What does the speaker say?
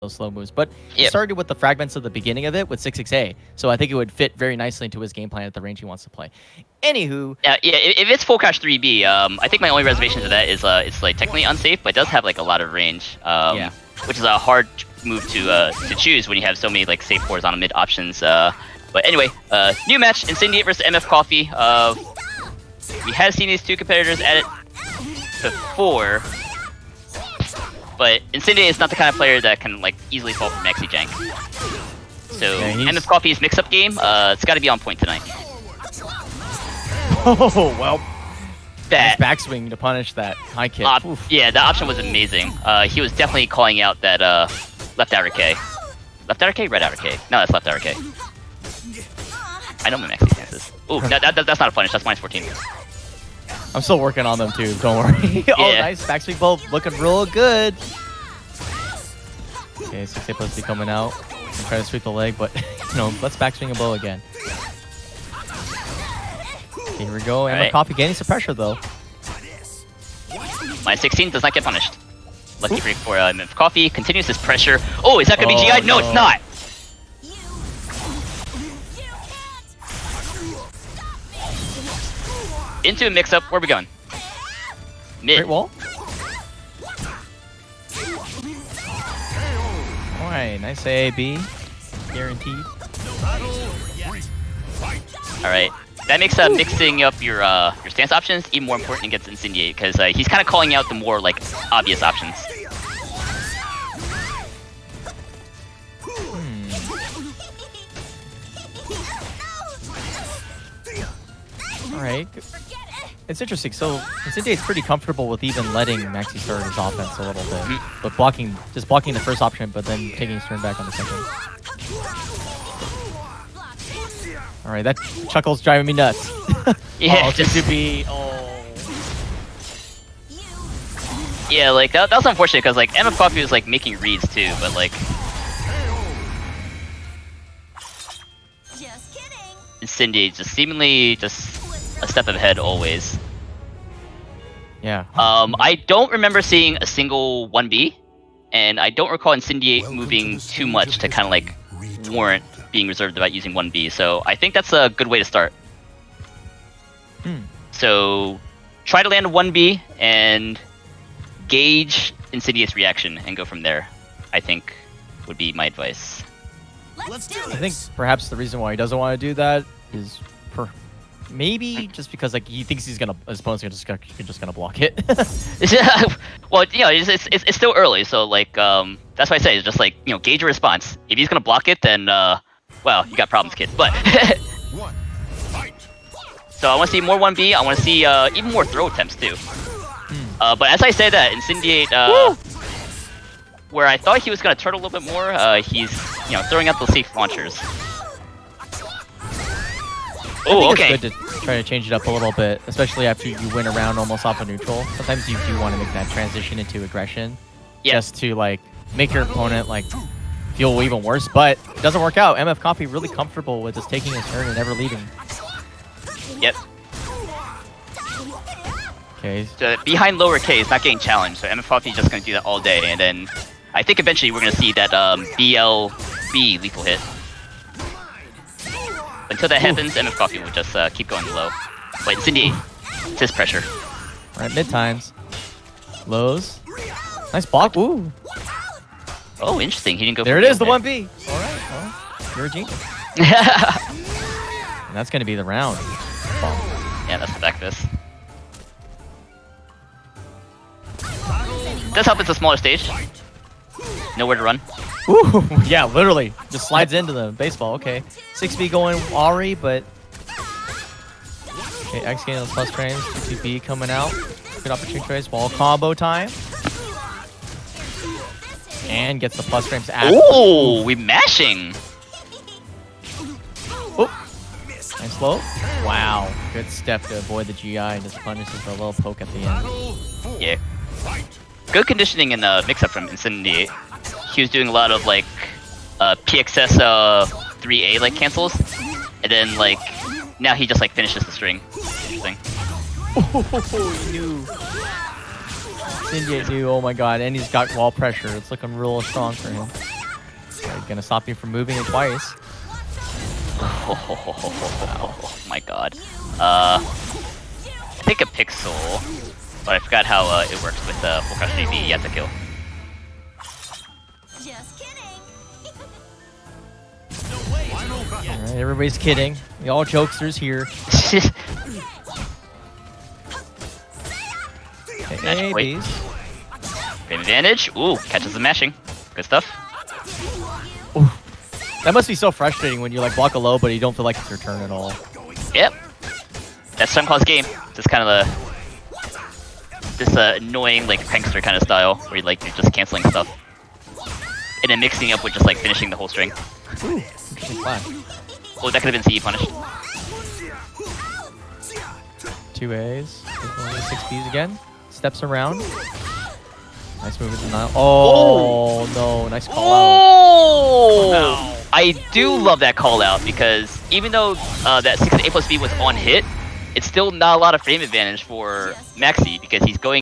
those slow moves. But he Yep. started with the fragments of the beginning of it with 6-6A. So I think it would fit very nicely into his game plan at the range he wants to play. Anywho, Yeah, yeah. If if it's full cash 3B, um, I think my only reservation to that is uh, it's like technically unsafe, but it does have like a lot of range. Um, Yeah. Which is a hard move to uh, to choose when you have so many like safe horizontal mid options. Uh, but anyway, uh, new match: Incendiate versus MF Coffee. Uh, we have seen these two competitors at it before, but Incendiate is not the kind of player that can like easily fall from Maxi Jank. So Yeah, he's- MF Coffee's mix-up game, uh, it's got to be on point tonight. oh well, That nice backswing to punish that high kick. Op- Oof. yeah, the option was amazing. Uh, he was definitely calling out that uh, left outer K. Left outer K? Right outer K. No, that's left outer K. I know my maxi stances. Ooh, that, that, that's not a punish. That's minus 14. I'm still working on them too. Don't worry. oh, nice backswing bow, looking real good. Okay, 6A plus B coming out. I'm trying to sweep the leg, but you know, let's backswing a bow again. Okay, here we go. Emma Alright. Coffee gaining some pressure though. My Minus 16 does not get punished. Lucky break for uh, Coffee. Continues his pressure. Oh, is that going to be Oh, GI? No, it's not. Into a mix-up. Where are we going? Mid. Great wall. Alright, nice A, B. Guaranteed. All right. That makes uh, mixing up your uh, your stance options even more important against Incendiate because uh, he's kind of calling out the more like obvious options. Alright. It's interesting. So Incendiate's pretty comfortable with even letting Maxi start his offense a little bit. Mhm. But blocking just blocking the first option, but then taking his turn back on the second. Alright, that chuckle's driving me nuts. Yeah, oh, just- just to be oh Yeah, like that, that was unfortunate because like MF Coffee was like making reads too, but like Just kidding. Incendiate just seemingly just a step ahead always. yeah. Um, I don't remember seeing a single 1B, and I don't recall Incendiate moving too much to kind of like warrant being reserved about using 1B. So I think that's a good way to start. Hmm. So try to land a 1B and gauge Incendiate's reaction and go from there. I think would be my advice. Let's do I think perhaps the reason why he doesn't want to do that is per maybe just because like he thinks he's gonna his opponent's gonna just gonna, just gonna block it. yeah, well, you know, it's, it's, it's, it's still early, so like um, that's why I say it's just like you know gauge your response. If he's gonna block it, then uh, well, you got problems, kid. But One, so I want to see more 1B. I want to see uh, even more throw attempts too. Uh, but as I say that, Incendiate, uh, where I thought he was gonna turtle a little bit more, uh, he's you know throwing out those safe launchers. Oh, okay. It's good to try to change it up a little bit, especially after you win around almost off a neutral. Sometimes you do want to make that transition into aggression, Yeah. just to like make your opponent like feel even worse. But it doesn't work out. MF Coffee really comfortable with just taking his turn and never leaving. Yep. Okay, So behind lower K is not getting challenged, so MF Coffee is just going to do that all day, and then I think eventually we're going to see that um, BLB lethal hit. Until that happens, MF Coffee will just uh, keep going low. But Incendiate, it's his pressure. all right, mid times, lows, nice block. Ooh, Oh, interesting. He didn't go. there it is, the hit. one B. All right, well, you're a genius, and that's gonna be the round. yeah, that's the back this. Does help it's a smaller stage. Nowhere to run. Ooh, yeah, literally. Just slides into the baseball. Okay. 6B going Ari, but... Okay, X getting those plus frames. 2B coming out. Good opportunity choice. Wall combo time. And gets the plus frames after. Ooh, we mashing. Oop. Nice low. Wow. Good step to avoid the GI and just punishes the little poke at the end. Yeah. Good conditioning in the mix-up from Incendiate. He was doing a lot of like uh, PXS uh, 3A like cancels, and then like now he just like finishes the string. Interesting. Oh, he knew. Cindy knew. Oh my god. And he's got wall pressure. It's looking real strong for him. gonna stop me from moving it twice. Oh my god. Uh, I think a pixel, but I forgot how uh, it works with uh, full crouch. You have to kill. Just kidding. Final battle. All right, everybody's kidding. We all jokesters here. Match Hey, point. bees. Advantage. Ooh, catches the mashing. Good stuff. That must be so frustrating when you like block a low, but you don't feel like it's your turn at all. Yep. That's Sunclaw's game. Just kind of a this uh, annoying like prankster kind of style where you like you're just canceling stuff and then mixing up with just like finishing the whole string. Interesting flash. Oh, that could have been CE punished. Two A's. Six B's again. Steps around. Nice move into Nile. Oh, no. Nice call out. Oh! I do love that call out because even though uh, that 6 A plus B was on hit, it's still not a lot of frame advantage for Maxi because he's going